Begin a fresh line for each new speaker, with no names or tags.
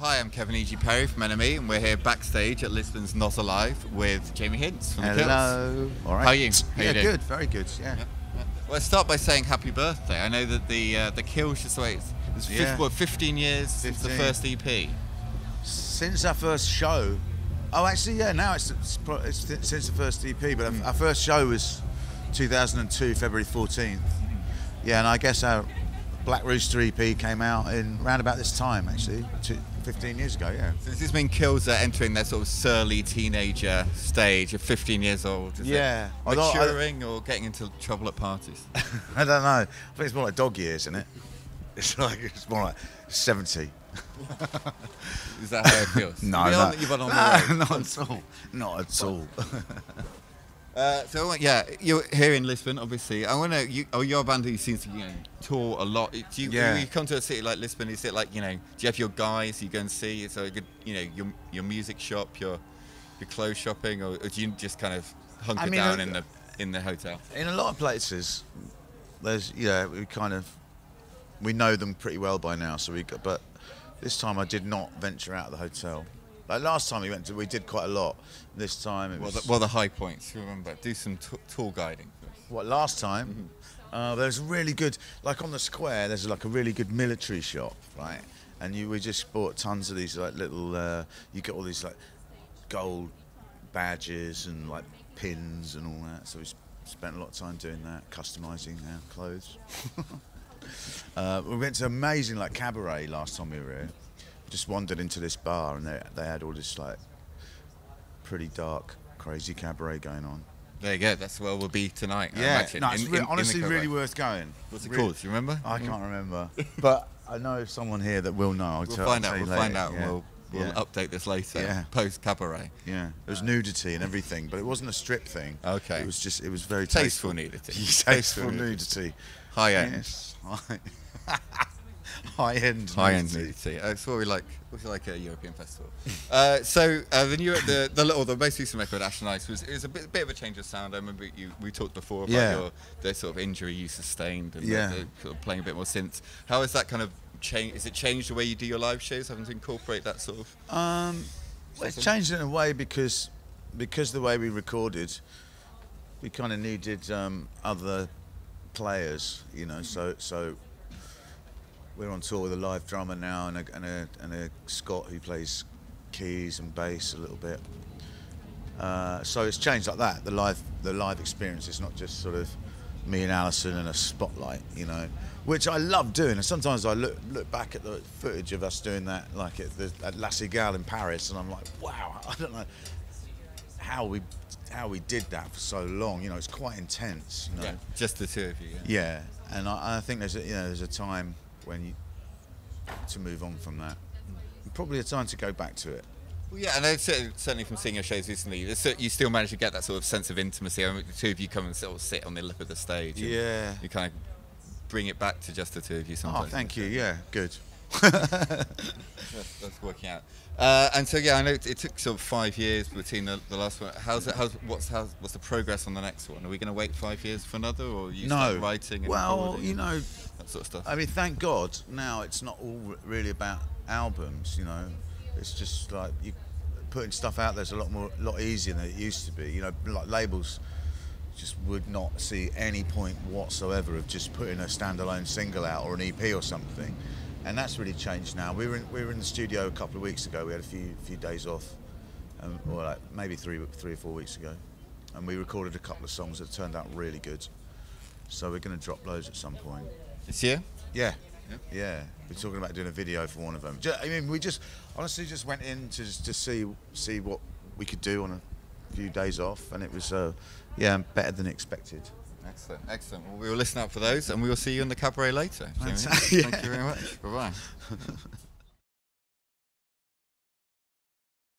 Hi, I'm Kevin E.G. Perry from NME, and we're here backstage at Lisbon's NOS Alive with Jamie Hince from the Kills.
Hello. All right.
How are you? How
yeah,
you
good. Very good. Yeah.
Yeah. Well, let's start by saying happy birthday. I know that the uh, the Kills just wait. It's
Yeah.
what, 15 years since the first EP.
Since our first show. Oh, actually, yeah. Now it's, it's, it's since the first EP, but our- our first show was 2002, February 14th. Yeah, and I guess our Black Rooster EP came out in around about this time, actually, two, 15 years ago. Yeah.
So does this mean Kills are entering their sort of surly teenager stage of 15 years old? Is it
Yeah. Although I-
maturing or getting into trouble at parties?
I don't know. I think it's more like dog years, isn't it? It's like it's more like 70.
Is that how it feels?
No, no,
you've on
no, not at all. Not at all.
Uh, so yeah, you're here in Lisbon, obviously. I want to. You, oh, you're a band who seems to you know tour a lot. Do you,
Yeah.
you come to a city like Lisbon? Is it like you know? Do you have your guys you go and see? So a good, you know, your your music shop, your your clothes shopping, or, or do you just kind of hunker
I mean,
down
uh,
in the in the hotel?
in a lot of places, there's yeah, we kind of we know them pretty well by now. So we, but this time I did not venture out of the hotel. Like last time we went to, we did quite a lot. This time it
Well,
was
the, well, the high points. Remember, do some t- tour guiding.
what last time. Uh, there's really good, like on the square. There's like a really good military shop, right? And you we just bought tons of these like little. Uh, you get all these like gold badges and like pins and all that. So we spent a lot of time doing that, customizing our clothes. uh, we went to amazing like cabaret last time we were here. Just wandered into this bar and they they had all this like pretty dark, crazy cabaret going on.
There you go. That's where we'll be tonight. Uh,
yeah, no, it's
in- in- in
honestly
cabaret.
really worth going.
What's it
Really-
called? Do you remember?
I can't remember, but I know someone here that will know. I'll
We'll find out. We'll
you
find out.
Yeah.
We'll we'll
yeah.
update this later.
Yeah.
Post cabaret.
yeah, there was uh, nudity and everything, but it wasn't a strip thing.
Okay.
it was just it was very
Tasteful
tasteful,
nudity.
tasteful
Tasteful
nudity.
High end.
Yes, high, end.
High end
nudity.
nudity. That's what we like. We like a European festival. uh, so uh, the new, the the little, the most recent record, Ash and Ice, was was a bit, bit of a change of sound. I remember you we talked before about
Yeah.
your the sort of injury you sustained and the-
Yeah.
the, sort of playing a bit more synth. How has that kind of changed? Is it changed the way you do your live shows, having to incorporate that sort of?
Um, well, it's changed in a way because because the way we recorded, we kind of needed um, other players, you know. So so we're on tour with a live drummer now and a, and a, and a Scott who plays keys and bass a little bit. Uh, so it's changed like that. The live the live experience is not just sort of me and Alison and a spotlight, you know, which I love doing. And sometimes I look look back at the footage of us doing that, like at, the, at La Cigale in Paris, and I'm like, wow, I don't know how we how we did that for so long. You know, it's quite intense. You know?
Yeah, just the two of you. Yeah.
Yeah, and I, I think there's a, you know there's a time when you to move on from that. And probably a time to go back to it.
Well, yeah, and say, certainly from seeing your shows recently, you still manage to get that sort of sense of intimacy. I mean, the two of you come and sort of sit on the lip of the stage.
Yeah.
You kind of bring it back to just the two of you
Oh,
sometimes.
thank you. Yeah, good.
That's, that's working out. Uh, and so yeah, I know it, it took sort of five years between the, the last one. How's it? How's what's how's, what's the progress on the next one? Are we going to wait five years for another, or you
no,
writing? And
well, you know,
that sort of stuff.
I mean, thank God now it's not all really about albums. You know, it's just like you putting stuff out there's a lot more, lot easier than it used to be. You know, like labels just would not see any point whatsoever of just putting a standalone single out or an EP or something. And that's really changed now. We were in, we were in the studio a couple of weeks ago. We had a few few days off, um, or like maybe three three or four weeks ago, and we recorded a couple of songs that turned out really good. So we're going to drop those at some point.
this year.
Yeah.
Yeah.
Yeah. We're talking about doing a video for one of them. I mean, we just honestly just went in to to see see what we could do on a few days off, and it was uh, yeah better than expected.
Excellent, excellent. Well, we will listen out for those, and we will see you in the cabaret later. Thank you very much. Bye bye.